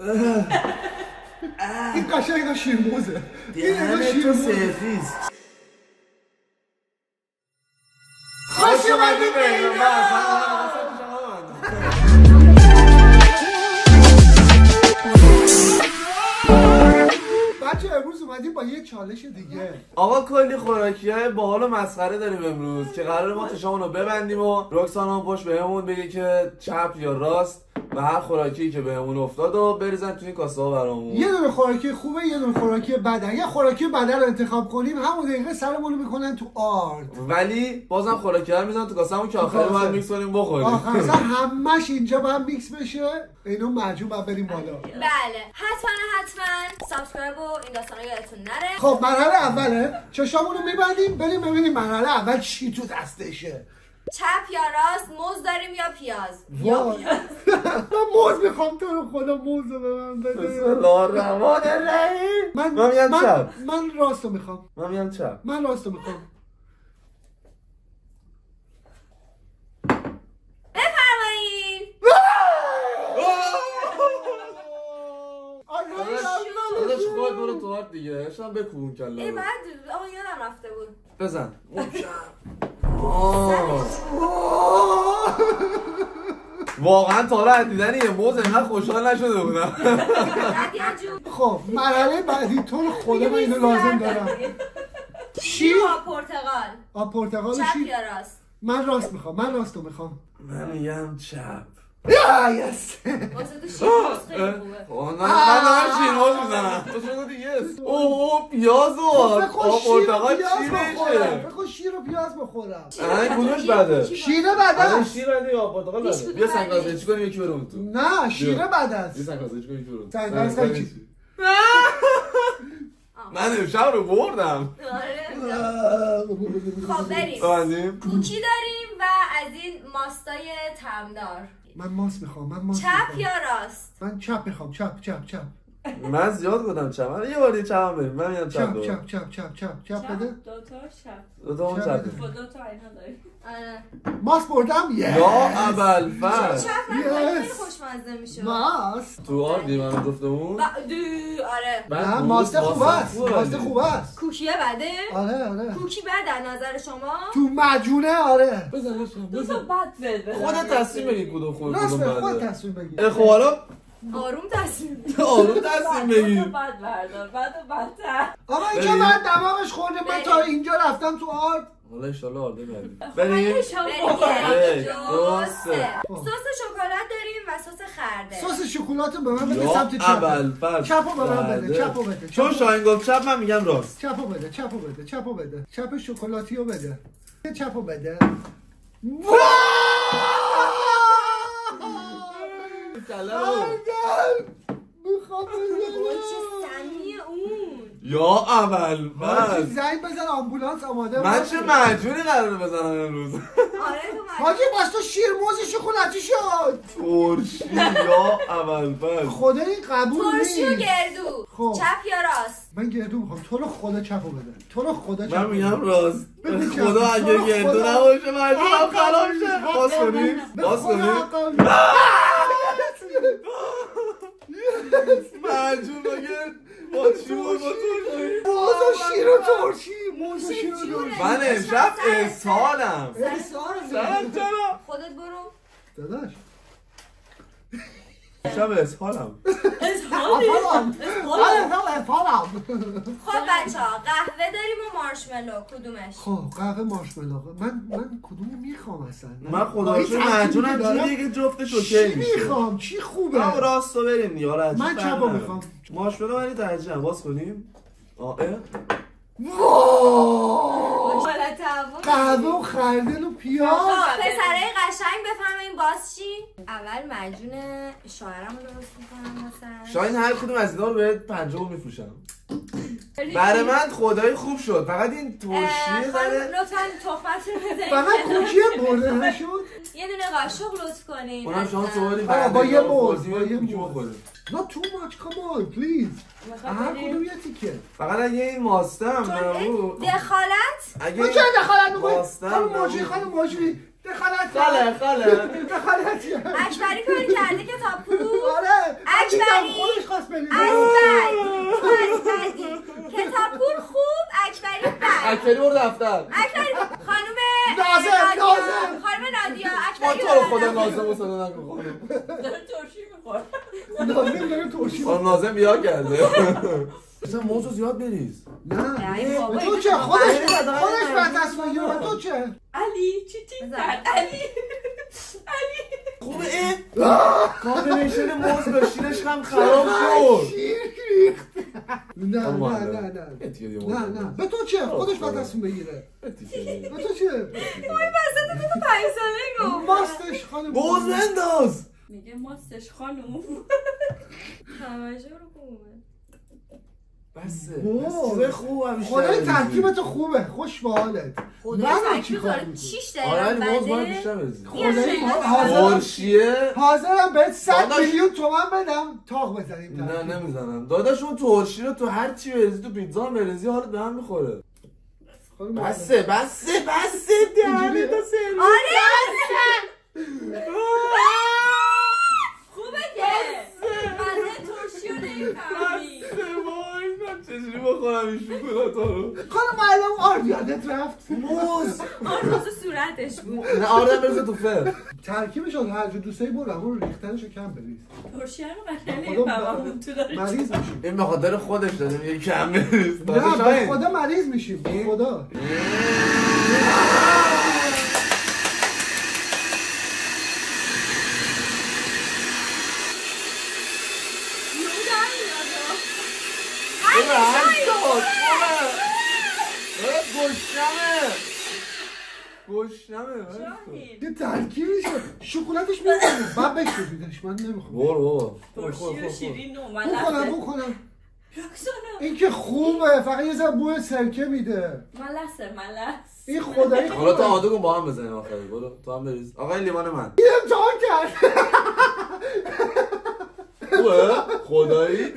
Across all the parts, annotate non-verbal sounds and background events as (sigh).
این قشنگ اینا شیرموزه. این اینا شیرموزه. خوش اومدید به. بچه امروز اومدیم با یه چالش دیگه. آقا کلی خوراکی های باحال و مسخره داریم امروز که قرار ما چشامون رو ببندیم و رکسانا هم پشت بهمون بگه که چپ یا راست. و هر خوراکی که بهمون افتاد و بریزن توی این کاسه ها برامون. یه دونه خوراکی خوبه یه دونه خوراکی بده یه خوراکی بده رو انتخاب کنیم همون دقیقه سرمون می‌کنن تو آرد. ولی بازم خوراکی ها رو می‌زنن تو کاسه که آخری کاسه. باید میکس کنیم بخوریم. آخر (laughs) اصلا همش اینجا باید میکس بشه. اینو مجبور باید بریم بالا. بله. حتما حتما. subscribe و این داستان یادتون نره. خب مرحله اوله. چشامون رو میبندیم بریم ببینیم مرحله اول چی تو دستشه. چپ یا راست موز داریم یا پیاز؟ وای. (laughs) من موز می‌خوام تو رو خدا موز رو به من بسم بده الله الرحمن الرحیم. من من میگم من, چپ. من راست رو می‌خوام. من میگم چپ. من راست رو می‌خوام. بفرمایید (laughs) داداش خود برو تو دیگه. شما بکوبون کلا. ای. بعد آقا یادم رفته بود. بزن. واقعا تا حالا دیدن یه موز اینقدر خوشحال نشده بودم. خب مرحله بعدی تو رو خدا من اینو لازم دارم. شیر با پرتقال. آب پرتقال چپ یا راست؟ من راست می‌خوام من راست رو می‌خوام. من میگم چپ. یا یس واسه تو شیر موز خیلی خوبه من دارم می‌زنم تو شما دیگه اوه پیاز و آب شیر و پرتقال پیاز چی بخورم بشه فکر کن شیر و پیاز بخورم الان کدومش بده شیره بده است شیر بده یا آب پرتقال هیچ بده بیا بده سنگازه. چی کنیم یکی برم تو نه شیره بد یه است سنگازه چی کنیم یکی برم سنگازه چی؟ من امشب رو بردم آره. خب بریم کوکی داریم و از این ماستای تمدار من ماس می‌خوام من ماس چپ می‌خوام. یا راست؟ من چپ می‌خوام چپ چپ چپ. من زیاد گفتم چپ. یه بار دیگه چپ هم بریم. من میگم چپ چپ. چپ چپ چپ چپ. چپ بده. دو تا چپ. چپ بده. با دوتا اینا داریم. آره. ماس بردم؟ یه یا اول فصل چپ من. خوشمزه میشه. ماس. تو آردی من گفتمون دو آره. بعد نه ماست خوب است. خوبه ماست. خوب است. کوکیه بده. آره آره. کوکی بد از نظر شما؟ تو مجونه آره. بزن بزن بد بده خودت تصمیم بگی کدوم خوبه راست کدوم به خود بده. تصمیم بگیر اه، خب حالا آروم تصمیم آروم تصمیم بگیر. بد بردار و بدتر. آقا اینجا. من دماغش خورده من تا. اینجا رفتم تو آرد. حالا انشالله آرده بریم. بریم. بریم. سس شکلات داریم و سس خرده. سس شکلات رو به من بده سمت چپ. اول چپو به من بده بله. چپو بده. چون شاین گفت چپ من میگم راست. چپو بده چپو بده چپو بده. چپ شکلاتی رو بده. چپو بده. وای، چه سمی اون. یا اول فصل زنگ بزن آمبولانس آماده من. چه مجبوری قراره بزنم امروز؟ (laughs) آره تو حاجی بس تو شیرموز شکلاتی شد ترشی یا اول فصل خدا این قبول ترشی و نیست. گردو. خب. چپ یا راست؟ من گردو می‌خوام. تو رو خدا چپو بده. تو رو خدا چپو من میگم. راست. خدا اگه گردو. نباشه مجبورم خراب نیست، شه. باز کنیم نیست. به باز خدا (laughs) مجبور بگه با چی بود؟ با ترشی و شیر و ترشی موز و شیر و. ترشی من امشب سرم. چرا خودت برو. داداش. امشب اسهالم افالم افالم افالم خب بچه ها قهوه داریم و مارشملو کدومش؟ خب قهوه مارشملو. من من کدوم می‌خوام اصلا؟ من خدا که دارم. چیزی که جفتش چی اوکی میشه. می‌خوام؟ چی خوبه؟ هم راست رو بریم دیگه. عجیب من چپو نداره. می‌خوام. مارشملو ولی ترجیحم باز کنیم. آه اه؟ وای! حالت هوا قهوه و خردل و پیاز. خب پسرای قشنگ بفهمین باز چی؟ اول معجون شاعرم رو درست می‌کنم واسه شاین هر کدوم از اینا رو به پنجم میفروشم. برای من خدای خوب شد. فقط این ترشیه زده لطفا تخمت رو بزنید. فقط کوکی برده نشد. یه دونه قاشق لطف کنین اونم شانس آوردیم آه، با یه موز، با یه موز. not too much. Come on please. هر کدوم یه تیکه. فقط اگه این ماسته هم چون نبود دخالت؟ اگه تو چه دخالت می‌کنی؟ ماستم خانم موجی نبود. خانم موجی دخالت خاله خاله. دخالت؟ اکبری کاری کرده که تا پو آره. اکبری. خودش بعد تو از بعدی کتابپور خوب اکبری بد. اکبری برو دفتر. اکبری. خانم نازم، نازم. خانم نادیا ما اکبری تو رو خدا. نازم و صدا نکن خانم. داره ترشی می‌خوره. نازم داره ترشی خانم نازم بیا کرده. (laughs) مثلا موزو زیاد بریز نه بابا، تو چه؟ خودش خودش. بعد می‌گیره و تو چه؟ علی چی بزن. کرد؟ علی. علی. خوبه؟ این کامبینیشن موز به شیرش هم خراب شد. نه خانم نه. نه نه. نه. نه. به تو چه؟ خودش باید خدا. تصمیم بگیره. به تو چه؟ وسط دو تا پنج ساله گفت. ماستش خانم. موز بنداز. میگه ماستش خانوم (laughs) همشه رو بسه. بس چیزای خوب هم خدای. ترکیب تو خوبه خوش به حالت. من چی کار؟ چیش آره این. خدای حاضرم ترشیه حاضرم بهت 100 داداش. میلیون تومن بدم. تاق بزنیم نه. نمی‌زنم. داداش اون ترشی رو تو هر چی بریزی تو پیتزا هم بریزی حالت به هم می‌خوره. بسه بسه بسه دهنه تا سرویس آره خوبه که. مزه ترشی رو نمی‌فهمی. چجوری بخورم این شکلاتا رو خانم معلم آرد یادت رفت؟ موز. آن روز صورتش بود. نه آره بریزه تو فر. ترکیبش رو هر جا دوست داری برو اما رو ریختنش رو کم بریز. ترشی رو نمی‌فهمم تو داری مریض میشیم. این به خاطر خودش داره میگه کم بریز. نه به خدا مریض میشیم به خدا. شاهین یه ترکیبش رو- شکلاتش میمونه بعد بشوریدش من نمی‌خوام برو بابا ترشی و شیرین و بکنم بکنم این که خوبه فقط یه ذره بوی سرکه میده ملسه ملس این خدایی حالا خوبه آدو کن با هم بزنیم آخری برو تو هم بریز آقا این لیوان من این امتحان کرد خوبه خدایی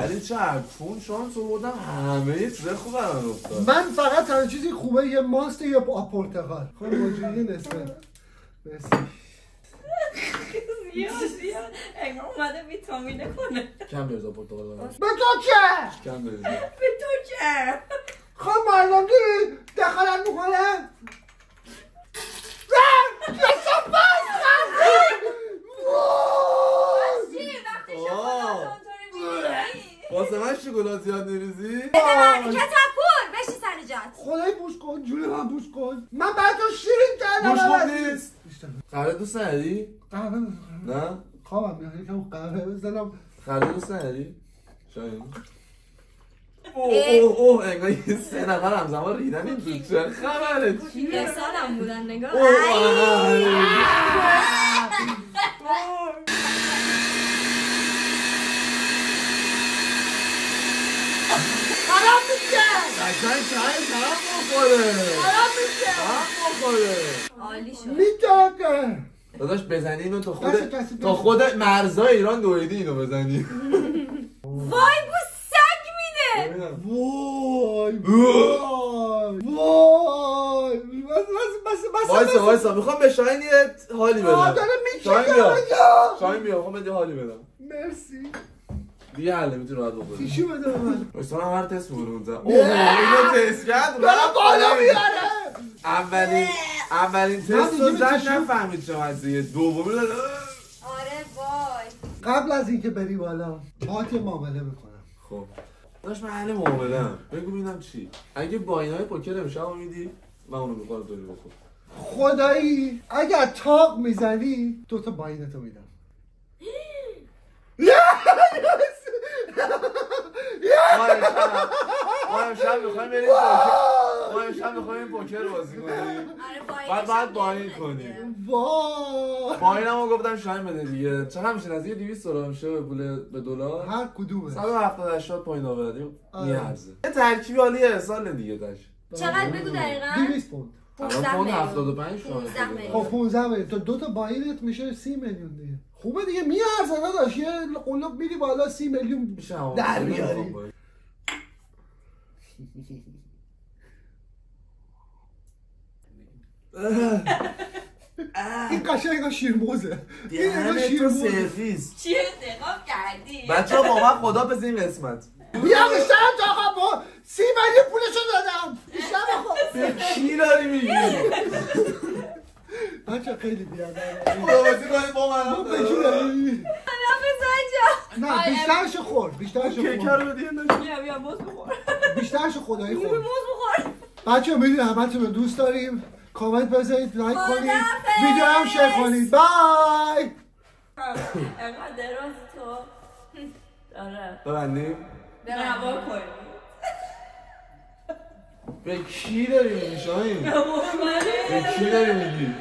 ولی چه چون شانس آوردم همه چیزای خوب برام افتاد. من فقط تنها چیزی خوبه یه ماست یا آب پرتقال خب موجودی نصفه مرسی. زیاد زیاد. انگار اومده ویتامینه کنه. کم بریز پرتقال. به تو چه؟ کم بریز به تو چه؟ خب دیدی دخالت می‌کنه چی وقتی آه. شکلات اونطوری می‌ریزی؟ شکلات زیاد نریزی؟ بده من کتابپور. بشی سر جات. خدای بوش کن جون من بوش کن. من بعد تو شیرین کردم خوب عوضی. نیست. خرده دوست نداری؟ قهوه. نه؟ خوابم میاد یکم قهوه بزنم. خرده دوست نداری؟ شاید. اوه. اوه اوه انگار یه سه نفر همزمان ریدن این تو چه خبره؟ چی؟ ارسالم بودن نگاه اوه، ای. خراب میشه قشنگ چای طرف بخوره. طرف بخوره. عالی شد. میتاکه داداش بزنی اینو تا خود تا. خود مرزای ایران دویدی اینو بزنی وای بو سگ میده. وای وای وای. بس بس بس بس وایسا وایسا. می‌خوام به شاهین یه حالی آه، بدم داره شاهین بیا. شاهین بیا می‌خوام یه حالی بدم. مرسی. دیگه حله می‌تونی راحت بخوری تیشو بده به من؟ من هر تست می‌کنم اونجا. اوه اینو تست کرد رفت بالا. میاره اولین اولین تست رو چشم- نفهمید چه مزه دومی آره وای. قبل از اینکه بری بالا باهات معامله بکنم. خب. داشت من اهل معامله ام بگو ببینم چی. اگه با اینای پوکر امشب میدی من اونو می‌خوام دوری بکن. خدایی اگر تاق می‌زنی دو تا باینتو میدم. ما امشب ما امشب می‌خوایم بریم پوکر ما امشب می‌خوایم پوکر بازی کنیم. آره باید بعد بعد باین کنیم. وای با اینم گفتم شاید بده دیگه. چقدر میشه نزدیک 200 دلار میشه به پول به دلار؟ هر کدومه 170 80 پایین بدیم آره. میارزه. یه ترکیبی حالی سال دیگه تاش. چقدر بگو دقیقا؟ 200 پوند. الان 15 پوند میلیون. 75 شده 15 میلیون. خب 15 میلیون. تا دو تا باینت میشه 30 میلیون دیگه. خوبه دیگه میارزه داداش. یه قلوب میری بالا 30 میلیون در میاری. این قشنگ انگار شیرموزه این انگار دهنه تو شیرموزه سرویس. چیه انتخاب کردی. بچه ها با من خدا پس این قسمت. بیا بیشتر تا آقا با سی میلیون پولشو دادم. بیشتر بخور به کی داری میگی؟ بچه خیلی بیادر خدا بازی کنید با من به کی داری؟ نه بیشترشو خور بیشترشو کیکه خور رو بدین بیا بیا موز بخور. بیشترشو خدایی خور موز بخور. بچه می‌دونی همتون رو دوست داریم. کامنت بذارید لایک کنید. ویدیو هم شیر کنید. بای! انقدر دراز تو. آره ببندیم. نوا کنی به کی داری میگی شاهین؟ به کی داری میگی؟